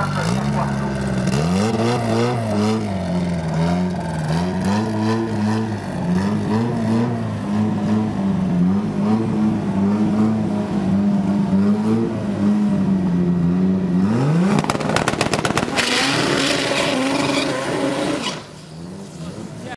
他可能就是